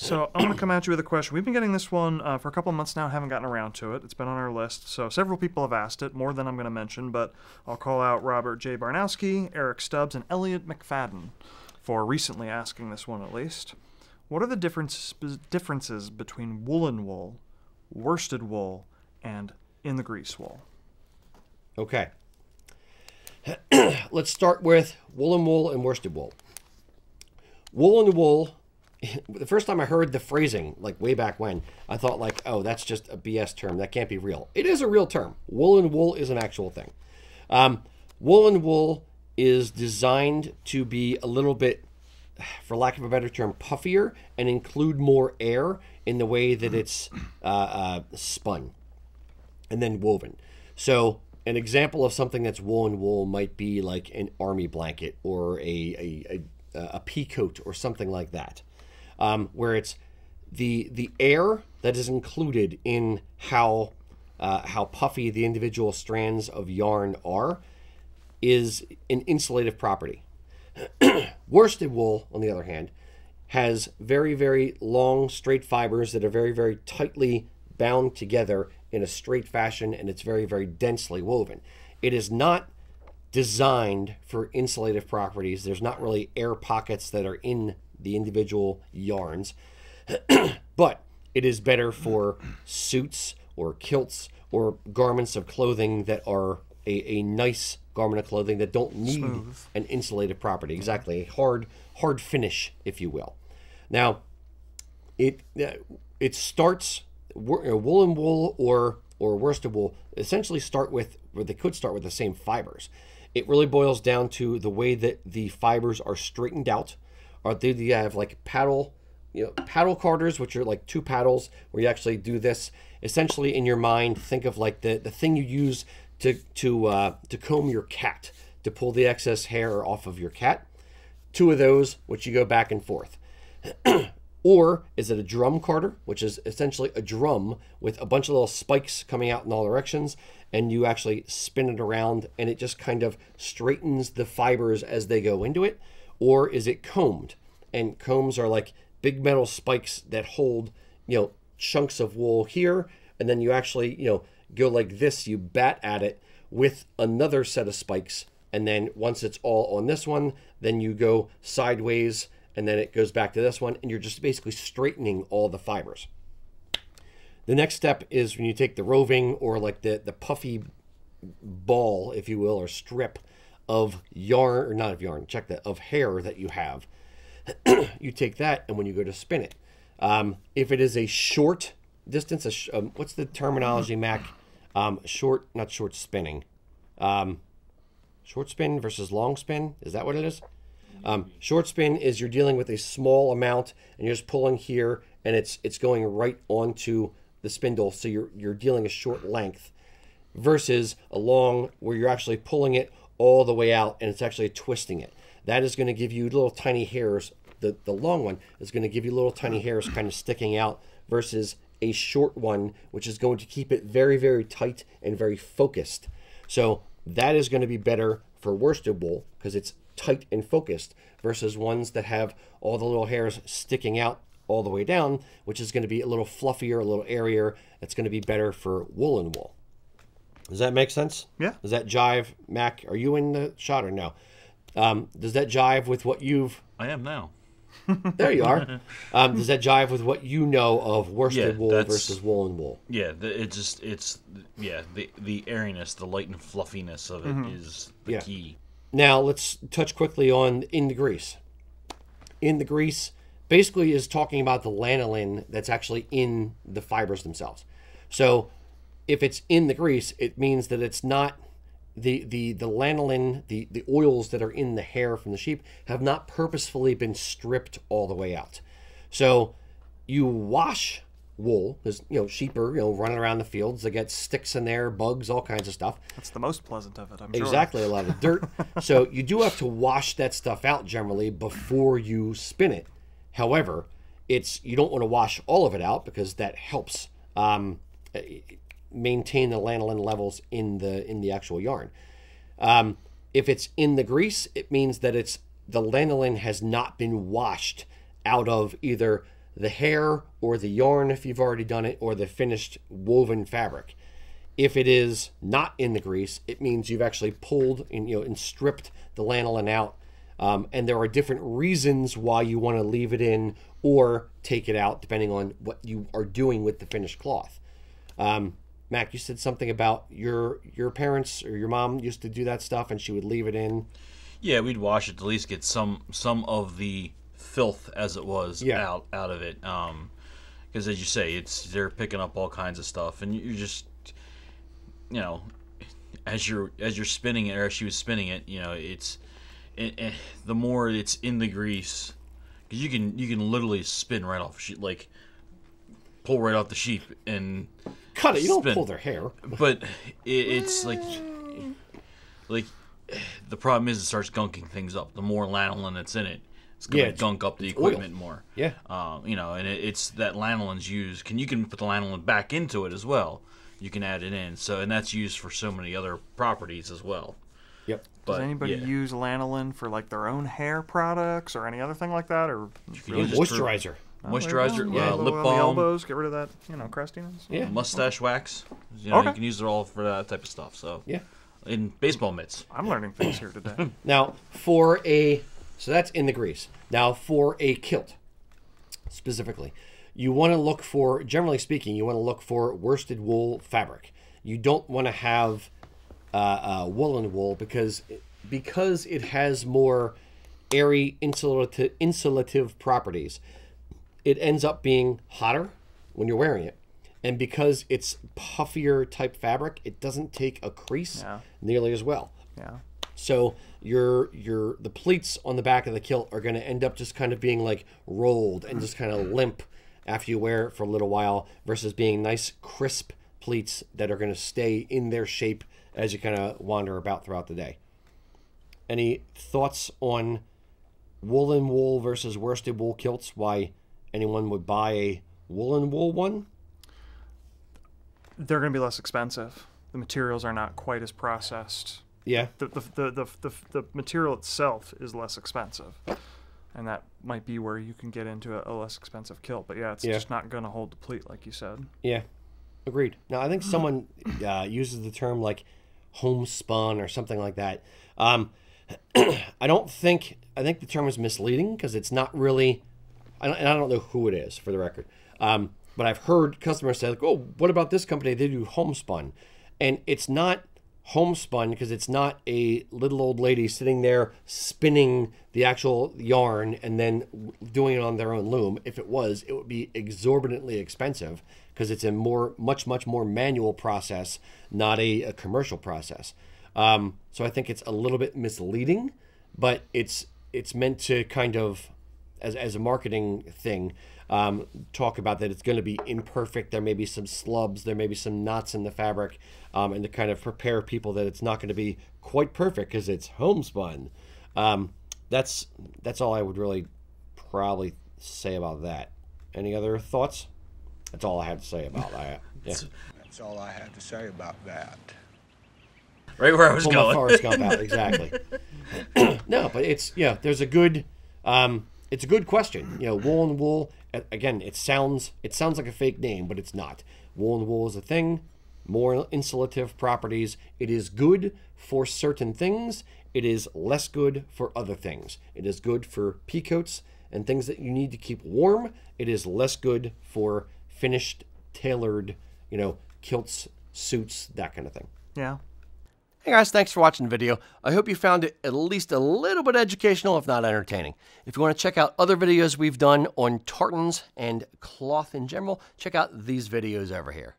So I'm going to come at you with a question. We've been getting this one uh, for a couple of months now. Haven't gotten around to it. It's been on our list. So several people have asked it, more than I'm going to mention. But I'll call out Robert J. Barnowski, Eric Stubbs, and Elliot McFadden for recently asking this one at least. What are the difference, differences between woolen wool, worsted wool, and in the grease wool? Okay. Let's start with woolen wool and worsted wool. Woolen wool the first time I heard the phrasing, like way back when, I thought like, oh, that's just a BS term. That can't be real. It is a real term. Woolen wool is an actual thing. Um, woolen wool is designed to be a little bit, for lack of a better term, puffier and include more air in the way that it's uh, uh, spun and then woven. So an example of something that's woolen wool might be like an army blanket or a, a, a, a pea coat or something like that um, where it's the the air that is included in how uh, how puffy the individual strands of yarn are is an insulative property. Worsted wool, on the other hand, has very very long straight fibers that are very very tightly bound together in a straight fashion, and it's very very densely woven. It is not designed for insulative properties. There's not really air pockets that are in the individual yarns, but it is better for suits or kilts or garments of clothing that are a, a nice garment of clothing that don't need Smooth. an insulated property. Exactly, a hard hard finish, if you will. Now, it uh, it starts woolen wool or or worsted wool essentially start with or they could start with the same fibers. It really boils down to the way that the fibers are straightened out or do you have like paddle, you know, paddle carders, which are like two paddles where you actually do this. Essentially, in your mind, think of like the, the thing you use to to uh, to comb your cat to pull the excess hair off of your cat. Two of those, which you go back and forth. or is it a drum carder, which is essentially a drum with a bunch of little spikes coming out in all directions, and you actually spin it around and it just kind of straightens the fibers as they go into it or is it combed? And combs are like big metal spikes that hold, you know, chunks of wool here, and then you actually, you know, go like this, you bat at it with another set of spikes, and then once it's all on this one, then you go sideways, and then it goes back to this one, and you're just basically straightening all the fibers. The next step is when you take the roving or like the, the puffy ball, if you will, or strip of yarn, or not of yarn, check that, of hair that you have. you take that, and when you go to spin it, um, if it is a short distance, a sh- um, what's the terminology, Mac? Um, short, not short spinning. Um, short spin versus long spin. Is that what it is? Um, short spin is you're dealing with a small amount, and you're just pulling here, and it's it's going right onto the spindle, so you're you're dealing a short length. Versus a long, where you're actually pulling it all the way out and it's actually twisting it. That is going to give you little tiny hairs. The, the long one is going to give you little tiny hairs kind of sticking out versus a short one, which is going to keep it very, very tight and very focused. So that is going to be better for worsted wool because it's tight and focused versus ones that have all the little hairs sticking out all the way down, which is going to be a little fluffier, a little airier. It's going to be better for woolen wool. Does that make sense? Yeah. Does that jive, Mac? Are you in the shot or no? Um, does that jive with what you've? I am now. there you are. Um, does that jive with what you know of worsted yeah, wool versus woolen wool? Yeah, the, it just it's yeah the the airiness, the light and fluffiness of it mm-hmm. is the yeah. key. Now let's touch quickly on in the grease. In the grease basically is talking about the lanolin that's actually in the fibers themselves. So if it's in the grease, it means that it's not the the the lanolin, the the oils that are in the hair from the sheep have not purposefully been stripped all the way out. So you wash wool because you know sheep are you know running around the fields they get sticks in there bugs all kinds of stuff that's the most pleasant of it i'm exactly sure. a lot of dirt so you do have to wash that stuff out generally before you spin it however it's you don't want to wash all of it out because that helps um, maintain the lanolin levels in the in the actual yarn. Um, if it's in the grease, it means that it's the lanolin has not been washed out of either the hair or the yarn if you've already done it, or the finished woven fabric. If it is not in the grease, it means you've actually pulled and you know and stripped the lanolin out. Um, and there are different reasons why you want to leave it in or take it out, depending on what you are doing with the finished cloth. Um, Mac, you said something about your your parents or your mom used to do that stuff, and she would leave it in. Yeah, we'd wash it to at least get some some of the filth as it was Yeah. out out of it. Um, because as you say, it's they're picking up all kinds of stuff, and you just you know as you're as you're spinning it or as she was spinning it, you know it's it, it, the more it's in the grease because you can you can literally spin right off sheet like pull right off the sheep and Cut it. You don't Spin. pull their hair. but it, it's like like the problem is it starts gunking things up the more lanolin that's in it it's gonna Yeah, it's- gunk up the oil. equipment more Yeah. um, you know and it, it's that lanolin's used can you can put the lanolin back into it as well you can add it in so and that's used for so many other properties as well Yep. but Does anybody yeah. use lanolin for like their own hair products or any other thing like that? Or can really use it for Moisturizer. moisturizer yeah, uh, lip on the balm elbows, get rid of that, you know, crustiness. Yeah. mustache wax you know Okay. you can use it all for that type of stuff so Yeah. in baseball mitts I'm learning things here today. Now, for a so that's in the grease. Now, for a kilt specifically, you want to look for, generally speaking, you want to look for worsted wool fabric. You don't want to have uh, uh, woolen wool because because it has more airy insulative, insulative properties. It ends up being hotter when you're wearing it. And because it's puffier type fabric, it doesn't take a crease Yeah. nearly as well. Yeah. So your your the pleats on the back of the kilt are going to end up just kind of being like rolled and just kind of limp after you wear it for a little while versus being nice crisp pleats that are going to stay in their shape as you kind of wander about throughout the day. Any thoughts on woolen wool versus worsted wool kilts? Why anyone would buy a woolen wool one? They're going to be less expensive. The materials are not quite as processed. Yeah, The, the, the, the, the, the material itself is less expensive. And that might be where you can get into a, a less expensive kilt. But yeah, it's Yeah. just not going to hold the pleat, like you said. Yeah, agreed. Now I think someone uh, uses the term like homespun or something like that. Um, I don't think I think the term is misleading because it's not really. And I don't know who it is for the record. Um, but I've heard customers say like, "Oh, what about this company? They do homespun," and it's not homespun because it's not a little old lady sitting there spinning the actual yarn and then doing it on their own loom. If it was, it would be exorbitantly expensive because it's a more, much, much more manual process, not a, a commercial process. Um, so I think it's a little bit misleading, but it's it's meant to kind of as, as a marketing thing, um, talk about that it's going to be imperfect. There may be some slubs, there may be some knots in the fabric, um, and to kind of prepare people that it's not going to be quite perfect because it's homespun. Um, that's that's all I would really probably say about that. Any other thoughts? That's all I have to say about that. Yeah. That's all I have to say about that. right where i was Pull my going Forrest Gump out exactly. no, but it's yeah. There's a good, um, it's a good question. You know, woolen wool. Again, it sounds it sounds like a fake name, but it's not. Woolen wool is a thing. More insulative properties. It is good for certain things. It is less good for other things. It is good for pea coats and things that you need to keep warm. It is less good for finished, tailored, you know, kilts, suits, that kind of thing. Yeah. Hey guys, thanks for watching the video. I hope you found it at least a little bit educational, if not entertaining. If you want to check out other videos we've done on tartans and cloth in general, check out these videos over here.